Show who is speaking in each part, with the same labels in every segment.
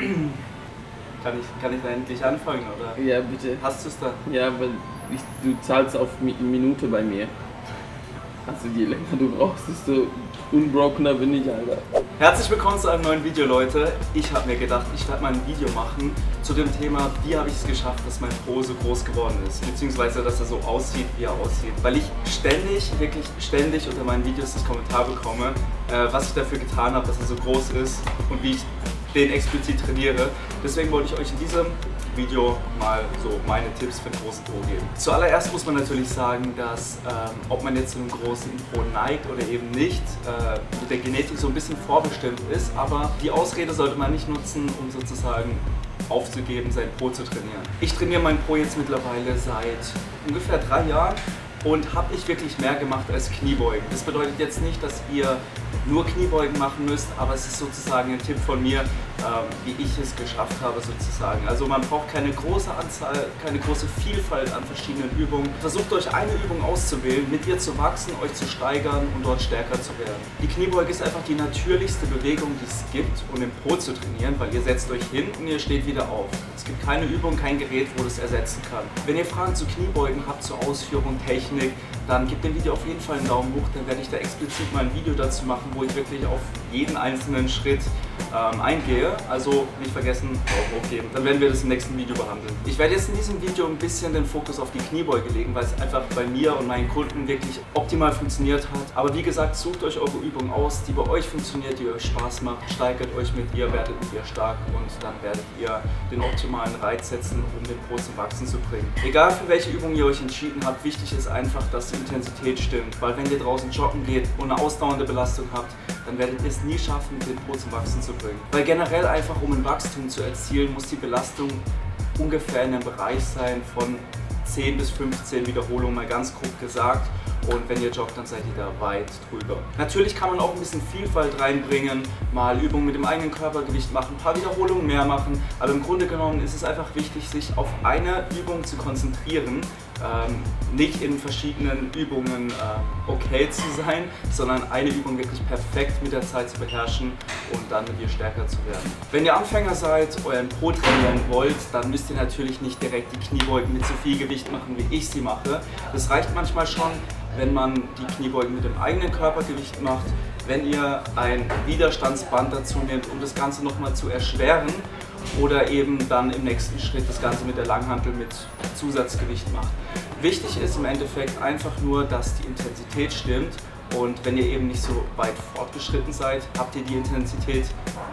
Speaker 1: Kann ich, kann ich da endlich anfangen, oder?
Speaker 2: Ja, bitte.
Speaker 1: Hast du es da?
Speaker 2: Ja, weil ich, du zahlst auf Mi Minute bei mir. Also je länger du brauchst, desto unbrokener bin ich, Alter.
Speaker 1: Herzlich willkommen zu einem neuen Video, Leute. Ich habe mir gedacht, ich werde mal ein Video machen zu dem Thema, wie habe ich es geschafft, dass mein Po so groß geworden ist, beziehungsweise dass er so aussieht, wie er aussieht. Weil ich ständig, wirklich ständig unter meinen Videos das Kommentar bekomme, äh, was ich dafür getan habe, dass er so groß ist und wie ich den explizit trainiere. Deswegen wollte ich euch in diesem Video mal so meine Tipps für den großen Po geben. Zuallererst muss man natürlich sagen, dass ähm, ob man jetzt zu einem großen Po neigt oder eben nicht, äh, mit der Genetik so ein bisschen vorbestimmt ist, aber die Ausrede sollte man nicht nutzen, um sozusagen aufzugeben, sein Po zu trainieren. Ich trainiere mein Po jetzt mittlerweile seit ungefähr drei Jahren und habe ich wirklich mehr gemacht als Kniebeugen. Das bedeutet jetzt nicht, dass ihr nur Kniebeugen machen müsst, aber es ist sozusagen ein Tipp von mir, ähm, wie ich es geschafft habe sozusagen. Also man braucht keine große Anzahl, keine große Vielfalt an verschiedenen Übungen. Versucht euch eine Übung auszuwählen, mit ihr zu wachsen, euch zu steigern und dort stärker zu werden. Die Kniebeuge ist einfach die natürlichste Bewegung, die es gibt, um den Po zu trainieren, weil ihr setzt euch hin und ihr steht wieder auf. Es gibt keine Übung, kein Gerät, wo das ersetzen kann. Wenn ihr Fragen zu Kniebeugen habt, zur Ausführung, Technik, dann gebt dem Video auf jeden Fall einen Daumen hoch, dann werde ich da explizit mal ein Video dazu machen, wo ich wirklich auf jeden einzelnen Schritt ähm, eingehe. Also nicht vergessen, Daumen hoch geben. Dann werden wir das im nächsten Video behandeln. Ich werde jetzt in diesem Video ein bisschen den Fokus auf die Kniebeuge legen, weil es einfach bei mir und meinen Kunden wirklich optimal funktioniert hat. Aber wie gesagt, sucht euch eure Übung aus, die bei euch funktioniert, die euch Spaß macht, steigert euch mit ihr, werdet mit ihr stark und dann werdet ihr den optimalen Reiz setzen, um den Po zum Wachsen zu bringen. Egal für welche Übung ihr euch entschieden habt, wichtig ist einfach, dass die Intensität stimmt. Weil wenn ihr draußen joggen geht und eine ausdauernde Belastung habt, dann werdet ihr es nie schaffen, den Po zum Wachsen zu bringen. Weil generell einfach, um ein Wachstum zu erzielen, muss die Belastung ungefähr in einem Bereich sein von 10 bis 15 Wiederholungen, mal ganz grob gesagt. Und wenn ihr joggt, dann seid ihr da weit drüber. Natürlich kann man auch ein bisschen Vielfalt reinbringen, mal Übungen mit dem eigenen Körpergewicht machen, ein paar Wiederholungen mehr machen. Aber im Grunde genommen ist es einfach wichtig, sich auf eine Übung zu konzentrieren ähm, nicht in verschiedenen Übungen äh, okay zu sein, sondern eine Übung wirklich perfekt mit der Zeit zu beherrschen und dann mit ihr stärker zu werden. Wenn ihr Anfänger seid, euren Po trainieren wollt, dann müsst ihr natürlich nicht direkt die Kniebeugen mit so viel Gewicht machen, wie ich sie mache. Das reicht manchmal schon, wenn man die Kniebeugen mit dem eigenen Körpergewicht macht, wenn ihr ein Widerstandsband dazu nehmt, um das Ganze nochmal zu erschweren oder eben dann im nächsten Schritt das Ganze mit der Langhantel mit Zusatzgewicht macht. Wichtig ist im Endeffekt einfach nur, dass die Intensität stimmt und wenn ihr eben nicht so weit fortgeschritten seid, habt ihr die Intensität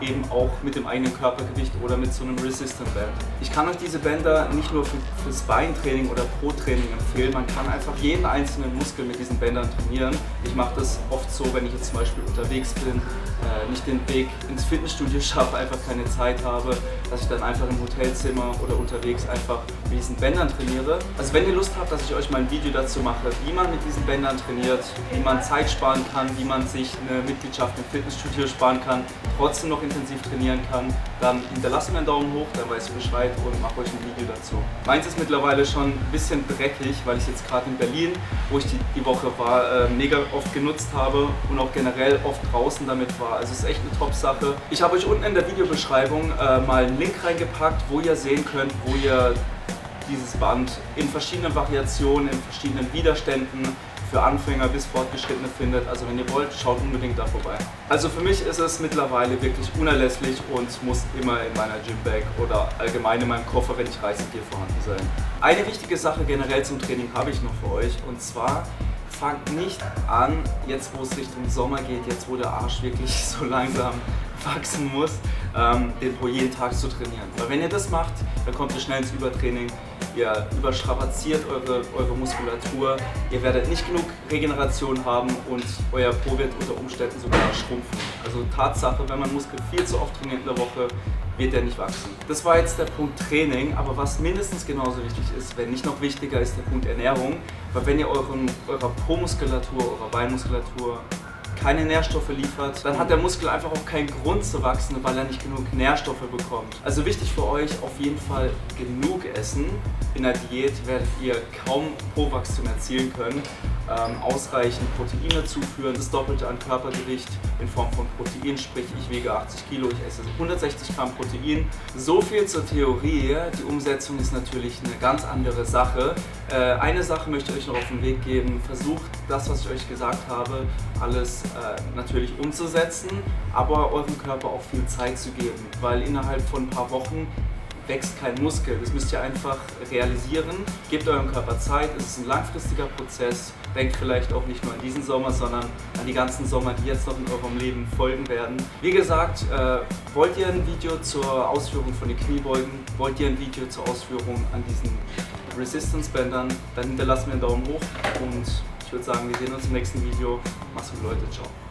Speaker 1: eben auch mit dem eigenen Körpergewicht oder mit so einem Resistant Band. Ich kann euch diese Bänder nicht nur für, fürs Beintraining oder Pro-Training empfehlen, man kann einfach jeden einzelnen Muskel mit diesen Bändern trainieren. Ich mache das oft so, wenn ich jetzt zum Beispiel unterwegs bin, äh, nicht den Weg ins Fitnessstudio schaffe, einfach keine Zeit habe, dass ich dann einfach im Hotelzimmer oder unterwegs einfach mit diesen Bändern trainiere. Also wenn ihr Lust habt, dass ich euch mal ein Video dazu mache, wie man mit diesen Bändern trainiert, wie man Zeit Zeit sparen kann, wie man sich eine Mitgliedschaft im Fitnessstudio sparen kann, trotzdem noch intensiv trainieren kann, dann hinterlasst mir einen Daumen hoch, dann weiß ich Bescheid und mache euch ein Video dazu. Meins ist mittlerweile schon ein bisschen dreckig, weil ich jetzt gerade in Berlin, wo ich die, die Woche war, äh, mega oft genutzt habe und auch generell oft draußen damit war. Also es ist echt eine Top-Sache. Ich habe euch unten in der Videobeschreibung äh, mal einen Link reingepackt, wo ihr sehen könnt, wo ihr dieses Band in verschiedenen Variationen, in verschiedenen Widerständen für Anfänger bis Fortgeschrittene findet. Also wenn ihr wollt, schaut unbedingt da vorbei. Also für mich ist es mittlerweile wirklich unerlässlich und muss immer in meiner Gymbag oder allgemein in meinem Koffer, wenn ich reise, hier vorhanden sein. Eine wichtige Sache generell zum Training habe ich noch für euch und zwar fangt nicht an, jetzt wo es Richtung Sommer geht, jetzt wo der Arsch wirklich so langsam wachsen muss, ähm, den pro jeden Tag zu trainieren. Weil wenn ihr das macht, dann kommt ihr schnell ins Übertraining, ihr überstrapaziert eure, eure Muskulatur, ihr werdet nicht genug Regeneration haben und euer Po wird unter Umständen sogar schrumpfen. Also Tatsache, wenn man Muskel viel zu oft trainiert in der Woche, wird er nicht wachsen. Das war jetzt der Punkt Training, aber was mindestens genauso wichtig ist, wenn nicht noch wichtiger, ist der Punkt Ernährung. Weil wenn ihr euren, eurer Po-Muskulatur, eurer Beinmuskulatur keine Nährstoffe liefert, dann hat der Muskel einfach auch keinen Grund zu wachsen, weil er nicht genug Nährstoffe bekommt. Also wichtig für euch, auf jeden Fall genug essen. In der Diät werdet ihr kaum Po-Wachstum erzielen können. Ähm, ausreichend Proteine zuführen, das Doppelte an Körpergewicht in Form von Protein, sprich ich wiege 80 Kilo, ich esse 160 Gramm Protein. So viel zur Theorie, die Umsetzung ist natürlich eine ganz andere Sache. Äh, eine Sache möchte ich euch noch auf den Weg geben, versucht das, was ich euch gesagt habe, alles äh, natürlich umzusetzen, aber eurem Körper auch viel Zeit zu geben, weil innerhalb von ein paar Wochen wächst kein Muskel. Das müsst ihr einfach realisieren. Gebt eurem Körper Zeit, es ist ein langfristiger Prozess. Denkt vielleicht auch nicht nur an diesen Sommer, sondern an die ganzen Sommer, die jetzt noch in eurem Leben folgen werden. Wie gesagt, äh, wollt ihr ein Video zur Ausführung von den Kniebeugen? Wollt ihr ein Video zur Ausführung an diesen Resistance-Bändern? Dann hinterlasst mir einen Daumen hoch und ich würde sagen, wir sehen uns im nächsten Video. Mach's gut, Leute. Ciao.